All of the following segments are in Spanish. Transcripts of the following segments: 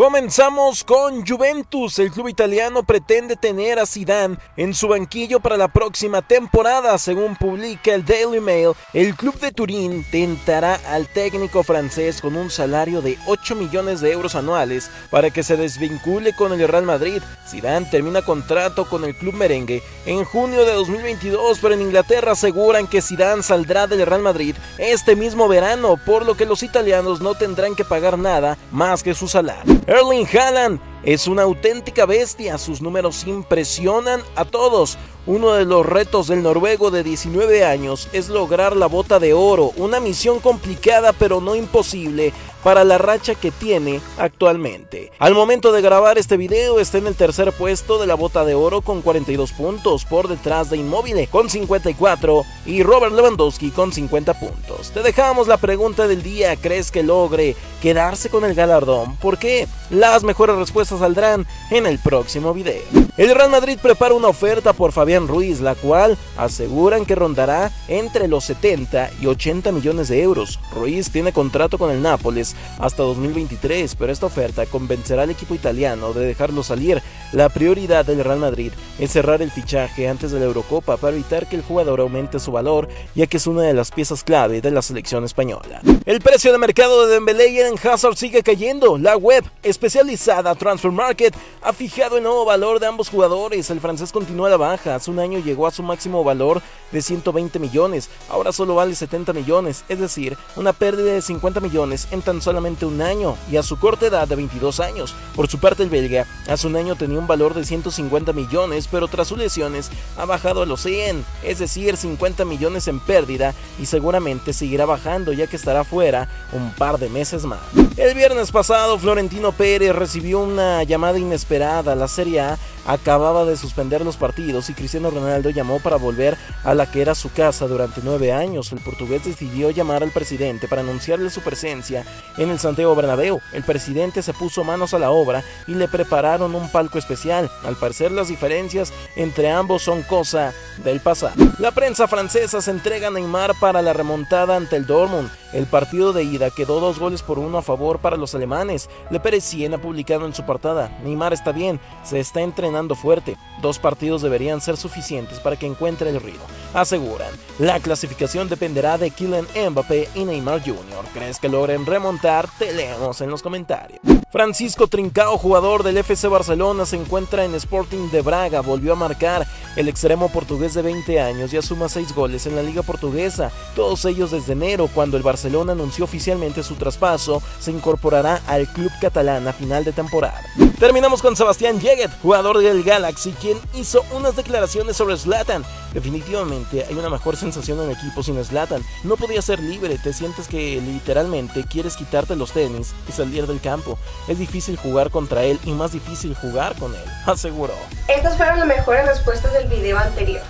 Comenzamos con Juventus. El club italiano pretende tener a Zidane en su banquillo para la próxima temporada, según publica el Daily Mail. El club de Turín tentará al técnico francés con un salario de 8 millones de euros anuales para que se desvincule con el Real Madrid. Zidane termina contrato con el club merengue en junio de 2022, pero en Inglaterra aseguran que Zidane saldrá del Real Madrid este mismo verano, por lo que los italianos no tendrán que pagar nada más que su salario. Erling Haaland es una auténtica bestia, sus números impresionan a todos. Uno de los retos del noruego de 19 años es lograr la bota de oro, una misión complicada pero no imposible para la racha que tiene actualmente. Al momento de grabar este video está en el tercer puesto de la bota de oro con 42 puntos por detrás de Inmóvil con 54 y Robert Lewandowski con 50 puntos. Te dejamos la pregunta del día, ¿crees que logre quedarse con el galardón? ¿Por qué? Las mejores respuestas saldrán en el próximo video. El Real Madrid prepara una oferta por Fabián Ruiz, la cual aseguran que rondará entre los 70 y 80 millones de euros. Ruiz tiene contrato con el Nápoles hasta 2023, pero esta oferta convencerá al equipo italiano de dejarlo salir. La prioridad del Real Madrid es cerrar el fichaje antes de la Eurocopa para evitar que el jugador aumente su valor, ya que es una de las piezas clave de la selección española. El precio de mercado de Dembélé y Hazard sigue cayendo. La web especializada Transfer Market ha fijado el nuevo valor de ambos jugadores. El francés continúa a la baja. Hace un año llegó a su máximo valor de 120 millones. Ahora solo vale 70 millones, es decir, una pérdida de 50 millones en tan solamente un año y a su corta edad de 22 años. Por su parte, el belga hace un año tenía un valor de 150 millones, pero tras sus lesiones ha bajado a los 100, es decir, 50 millones en pérdida y seguramente seguirá bajando ya que estará fuera un par de meses más. El viernes pasado, Florentino Pérez recibió una llamada inesperada. La Serie A acababa de suspender los partidos y Cristiano Ronaldo llamó para volver a la que era su casa durante nueve años. El portugués decidió llamar al presidente para anunciarle su presencia en el Santiago Bernabéu. El presidente se puso manos a la obra y le prepararon un palco especial. Al parecer las diferencias entre ambos son cosa del pasado. La prensa francesa se entrega a Neymar para la remontada ante el Dortmund. El partido de ida quedó dos goles por uno a favor para los alemanes. Le Perecien ha publicado en su portada, Neymar está bien, se está entrenando fuerte. Dos partidos deberían ser suficientes para que encuentre el ritmo. Aseguran, la clasificación dependerá de Kylian Mbappé y Neymar Jr. ¿Crees que logren remontar? Te leemos en los comentarios. Francisco Trincao, jugador del FC Barcelona, se encuentra en Sporting de Braga. Volvió a marcar el extremo portugués de 20 años ya suma 6 goles en la liga portuguesa, todos ellos desde enero, cuando el Barcelona anunció oficialmente su traspaso, se incorporará al club catalán a final de temporada. Terminamos con Sebastián Yeget, jugador del Galaxy, quien hizo unas declaraciones sobre Zlatan. Definitivamente hay una mejor sensación en equipo sin Zlatan. No podía ser libre, te sientes que literalmente quieres quitarte los tenis y salir del campo. Es difícil jugar contra él y más difícil jugar con él, aseguró. Estas fueron las mejores respuestas del video anterior.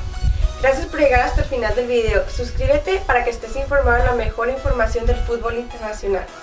Gracias por llegar hasta el final del video. Suscríbete para que estés informado de la mejor información del fútbol internacional.